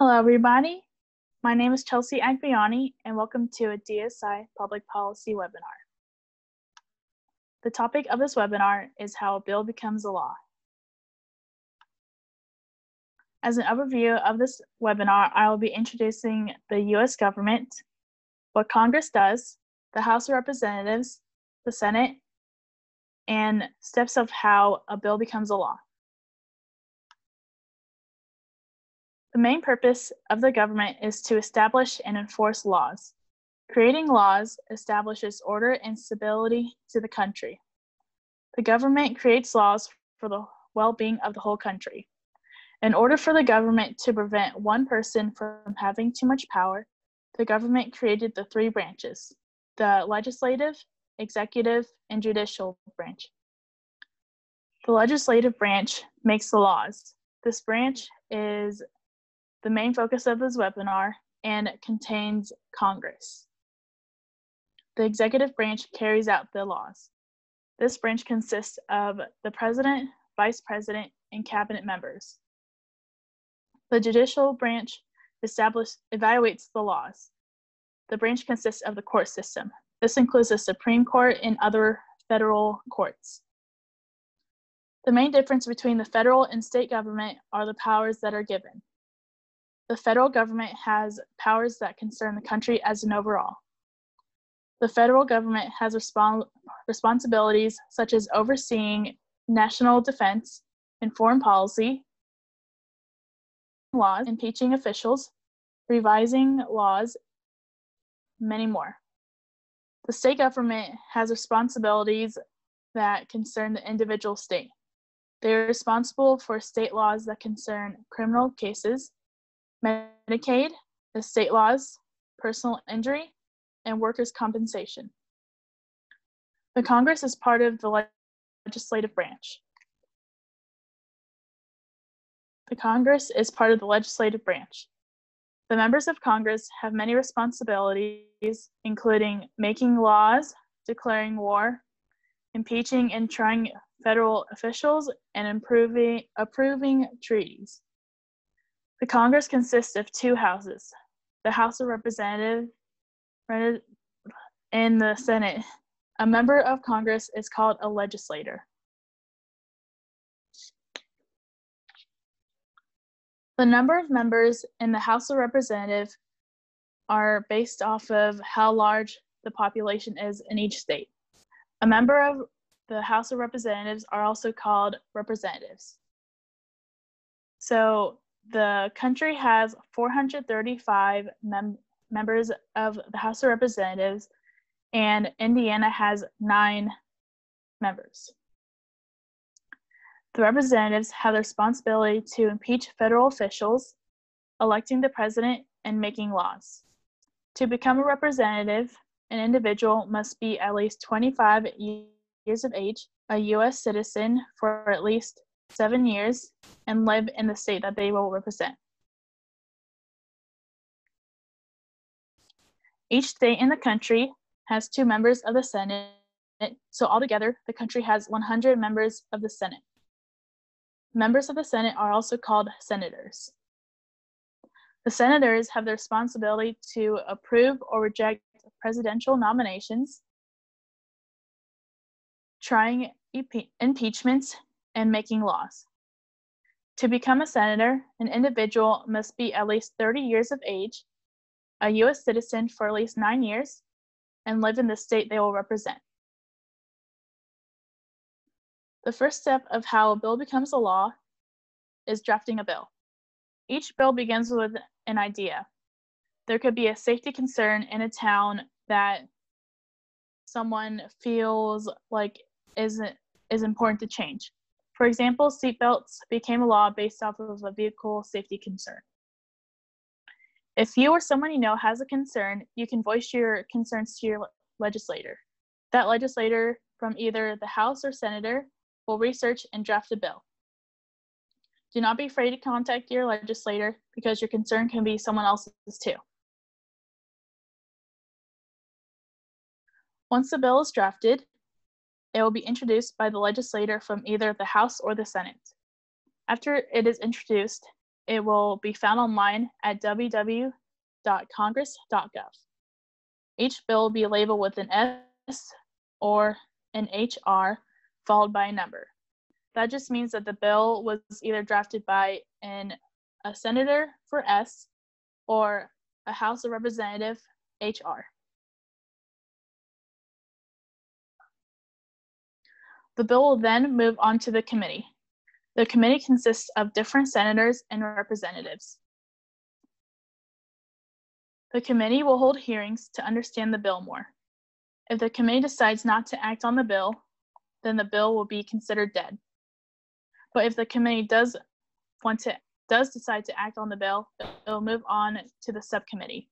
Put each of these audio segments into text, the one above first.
Hello, everybody. My name is Chelsea Agbiani, and welcome to a DSI Public Policy webinar. The topic of this webinar is how a bill becomes a law. As an overview of this webinar, I will be introducing the U.S. government, what Congress does, the House of Representatives, the Senate, and steps of how a bill becomes a law. The main purpose of the government is to establish and enforce laws. Creating laws establishes order and stability to the country. The government creates laws for the well being of the whole country. In order for the government to prevent one person from having too much power, the government created the three branches the legislative, executive, and judicial branch. The legislative branch makes the laws. This branch is the main focus of this webinar and contains Congress. The executive branch carries out the laws. This branch consists of the president, vice president, and cabinet members. The judicial branch establishes evaluates the laws. The branch consists of the court system. This includes the Supreme Court and other federal courts. The main difference between the federal and state government are the powers that are given. The federal government has powers that concern the country as an overall. The federal government has respons- responsibilities such as overseeing national defense and foreign policy, laws, impeaching officials, revising laws, many more. The state government has responsibilities that concern the individual state. They are responsible for state laws that concern criminal cases, Medicaid, estate laws, personal injury, and workers' compensation. The Congress is part of the legislative branch. The Congress is part of the legislative branch. The members of Congress have many responsibilities, including making laws, declaring war, impeaching and trying federal officials, and improving, approving treaties. The Congress consists of two houses the House of Representatives and the Senate. A member of Congress is called a legislator. The number of members in the House of Representatives are based off of how large the population is in each state. A member of the House of Representatives are also called representatives. So the country has 435 mem- members of the House of Representatives, and Indiana has nine members. The representatives have the responsibility to impeach federal officials, electing the president, and making laws. To become a representative, an individual must be at least 25 years of age, a U.S. citizen for at least seven years and live in the state that they will represent. Each state in the country has two members of the Senate, so altogether, the country has 100 members of the Senate. Members of the Senate are also called senators. The senators have the responsibility to approve or reject presidential nominations, trying impeachments, and making laws. To become a senator, an individual must be at least 30 years of age, a U.S. citizen for at least nine years, and live in the state they will represent. The first step of how a bill becomes a law is drafting a bill. Each bill begins with an idea. There could be a safety concern in a town that someone feels like isn't is important to change. For example, seatbelts became a law based off of a vehicle safety concern. If you or someone you know has a concern, you can voice your concerns to your legislator. That legislator from either the House or Senator will research and draft a bill. Do not be afraid to contact your legislator because your concern can be someone else's too. Once the bill is drafted, it will be introduced by the legislator from either the House or the Senate. After it is introduced, it will be found online at www.congress.gov. Each bill will be labeled with an S or an HR followed by a number. That just means that the bill was either drafted by an, a senator for S or a House of Representative HR. The bill will then move on to the committee. The committee consists of different senators and representatives. The committee will hold hearings to understand the bill more. If the committee decides not to act on the bill, then the bill will be considered dead. But if the committee does want to does decide to act on the bill, it will move on to the subcommittee.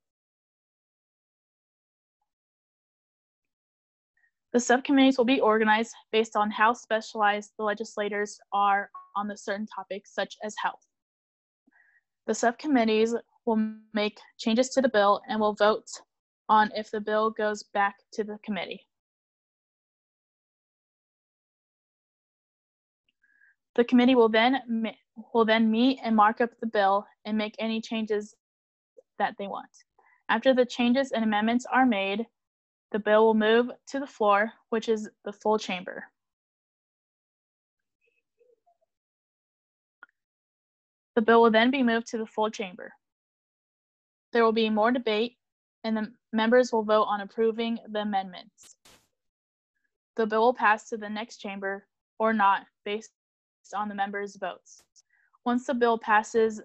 The subcommittees will be organized based on how specialized the legislators are on the certain topics, such as health. The subcommittees will make changes to the bill and will vote on if the bill goes back to the committee. The committee will then will then meet and mark up the bill and make any changes that they want. After the changes and amendments are made, the bill will move to the floor, which is the full chamber. The bill will then be moved to the full chamber. There will be more debate, and the members will vote on approving the amendments. The bill will pass to the next chamber or not based on the members' votes. Once the bill passes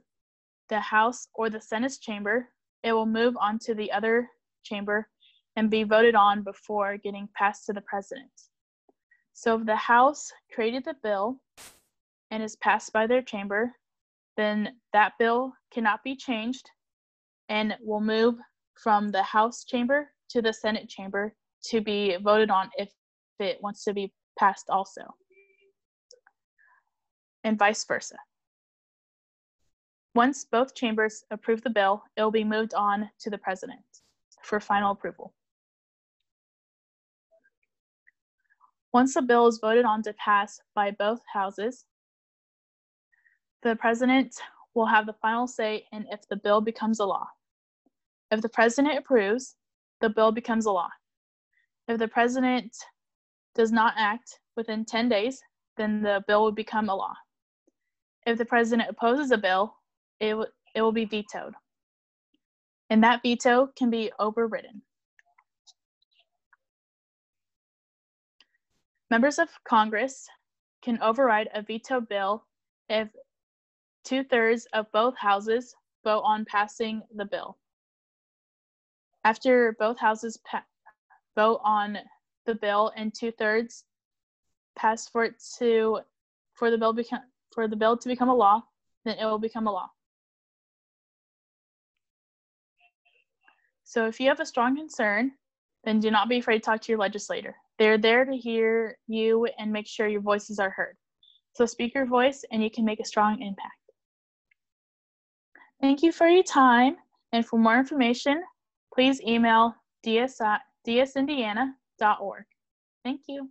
the House or the Senate chamber, it will move on to the other chamber and be voted on before getting passed to the president. So if the House created the bill and is passed by their chamber, then that bill cannot be changed and will move from the House chamber to the Senate chamber to be voted on if it wants to be passed also, and vice versa. Once both chambers approve the bill, it will be moved on to the president for final approval. Once the bill is voted on to pass by both houses, the president will have the final say in if the bill becomes a law. If the president approves, the bill becomes a law. If the president does not act within 10 days, then the bill will become a law. If the president opposes a bill, it, w- it will be vetoed. And that veto can be overridden. Members of Congress can override a veto bill if two thirds of both houses vote on passing the bill. After both houses pa- vote on the bill and two thirds pass for it to for the bill become for the bill to become a law, then it will become a law. So if you have a strong concern, then do not be afraid to talk to your legislator. They're there to hear you and make sure your voices are heard. So speak your voice and you can make a strong impact. Thank you for your time. And for more information, please email ds dsindiana.org. Thank you.